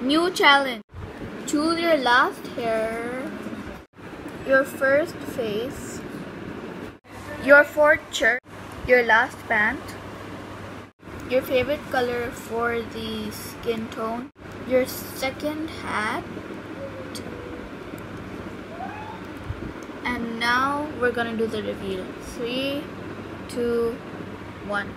New challenge. Choose your last hair, your first face, your fourth shirt, your last pant, your favorite color for the skin tone, your second hat, and now we're gonna do the reveal. Three, two, one.